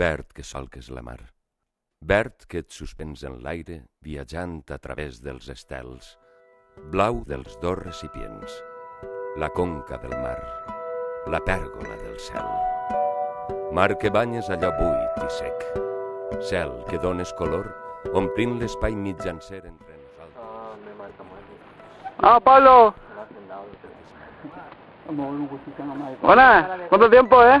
verd que solques la mar, verd que et suspens en l'aire viatjant a través dels estels, blau dels dos recipients, la conca del mar, la pèrgola del cel. Mar que banyes allò buit i sec, cel que dones color omplint l'espai mitjancer entre nosaltres. Ah, Pablo. Hola, ¿cuánto tiempo, eh?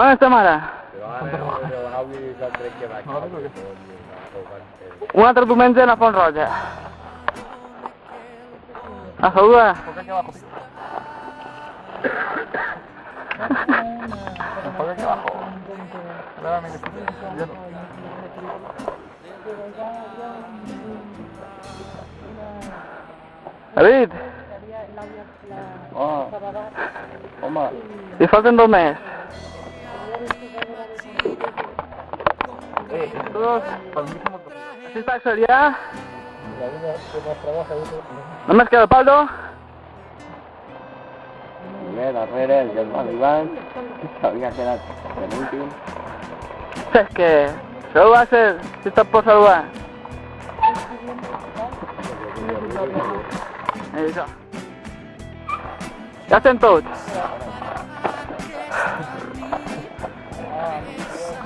આવે તમારા mara. તરફ મેન્જે ના ફોન રોજે આ હવા Joga aqui abajo. Claramente. Reed. Oh. Omar. ¿Y faltan dos meses? eh, Así está ¿No me has quedado Pablo? Primera Herrera, el hermano Iván, sabía que era el último. Es que, va a hacer. si está por salvar. Eso. Ya hacen todos.